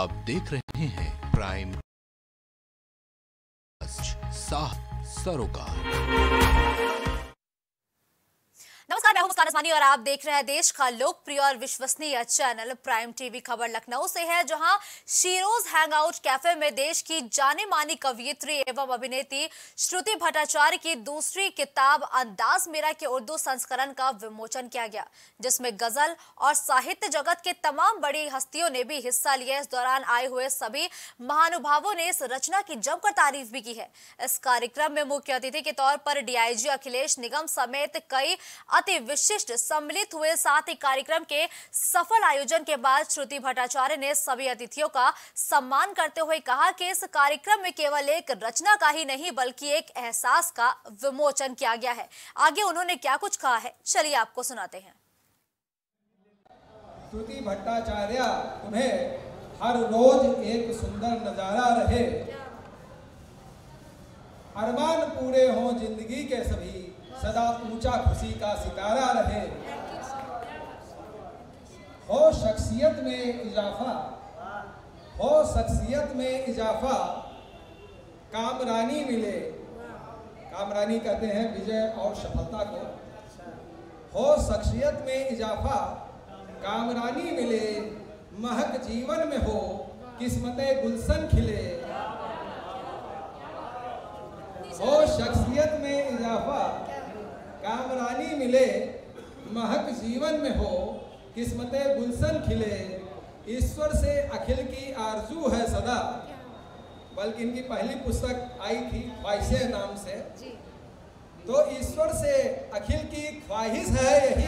आप देख रहे हैं प्राइम साह सरोकार। नमस्कार, मैं हूँ मुस्कान असमानी और आप देख रहे हैं देश का लोकप्रिय और विश्वसनीय चैनल प्राइम टीवी खबर लखनऊ से है, जहाँ शीरोज हैंगआउट कैफ़े में देश की जाने मानी कवियत्री एवं अभिनेत्री श्रुति भट्टाचार्य की दूसरी किताब अंदाज मेरा के उर्दू संस्करण का विमोचन किया गया, जिसमें गज़ल और साहित्य जगत के तमाम बड़ी हस्तियों ने भी हिस्सा लिया। इस दौरान आए हुए सभी महानुभावों ने इस रचना की जमकर तारीफ़ भी की है। इस कार्यक्रम में मुख्य अतिथि के तौर पर डीआईजी अखिलेश निगम समेत कई अति विशिष्ट सम्मिलित हुए साथ ही कार्यक्रम के सफल आयोजन के बाद श्रुति भट्टाचार्य ने सभी अतिथियों का सम्मान करते हुए कहा कि इस कार्यक्रम में केवल एक रचना का ही नहीं, बल्कि एक एहसास का विमोचन किया गया है। आगे उन्होंने क्या कुछ कहा है, चलिए आपको सुनाते हैं। श्रुति भट्टाचार्य, तुम्हें हर रोज एक सुंदर नज़ारा रहे। अरमान पूरे हों ज़िंदगी के सभी। सदा ऊँचा खुशी का सितारा रहे। हो शख्सियत में इजाफा। हो शख्सियत में इजाफा। कामरानी मिले। कामरानी कहते हैं विजय और सफलता को। हो शख्सियत में इजाफा। कामरानी मिले। महक जीवन में हो। किस्मतें गुलशन खिले। हो शख्सियत में इजाफा। कामरानी मिले महक जीवन में हो किस्मतें गुलशन खिले ईश्वर से अखिल की आरज़ू है सदा। बल्कि इनकी पहली पुस्तक आई थी ख्वाहिशे नाम से। तो ईश्वर से अखिल की ख्वाहिश है यही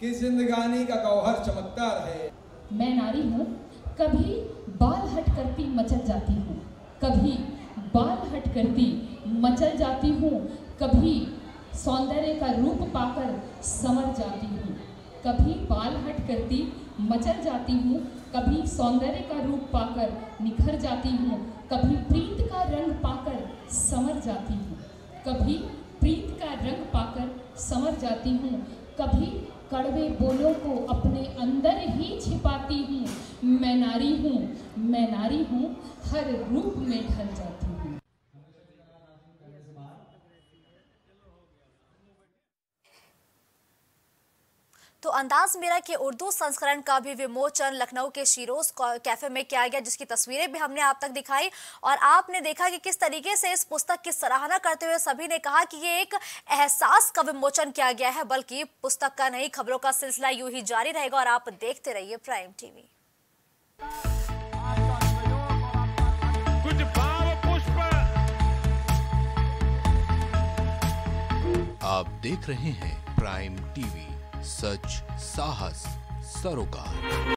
कि जिंदगानी का गौहर चमकता रहे मैं नारी हूँ कभी बाल हट करती मचल जाती हूँ। कभी बाल हट करती मचल जाती हूँ कभी सौंदर्य का रूप पाकर समर जाती हूँ। कभी बाल हट करती मचल जाती हूँ, कभी सौंदर्य का रूप पाकर निखर जाती हूँ, कभी प्रीत का रंग पाकर समर जाती हूँ, कभी प्रीत का रंग पाकर समर जाती हूँ, कभी कड़वे बोलों को अपने अंदर ही छिपाती हूँ, मैं नारी हूँ, मैं नारी हूँ, हर रूप में ढल जाती हूँ। तो अंदाज मेरा के उर्दू संस्करण का भी विमोचन लखनऊ के शीरोज कैफ़े में किया गया, जिसकी तस्वीरें भी हमने आप तक दिखाई। और आपने देखा कि किस तरीके से इस पुस्तक की सराहना करते हुए सभी ने कहा कि ये एक एहसास का विमोचन किया गया है, बल्कि पुस्तक का नहीं खबरों का सिलसिला यूँ ही जारी रहेगा और आप देखते रहिए प्राइम टीवी। आप देख रहे हैं प्राइम टीवी। सच साहस सरोकार।